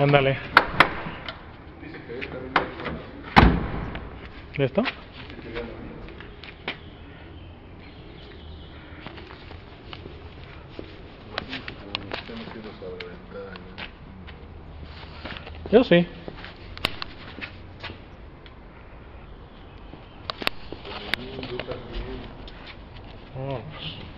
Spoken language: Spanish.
Ándale. ¿De esto? Yo sí. Oh. Pues.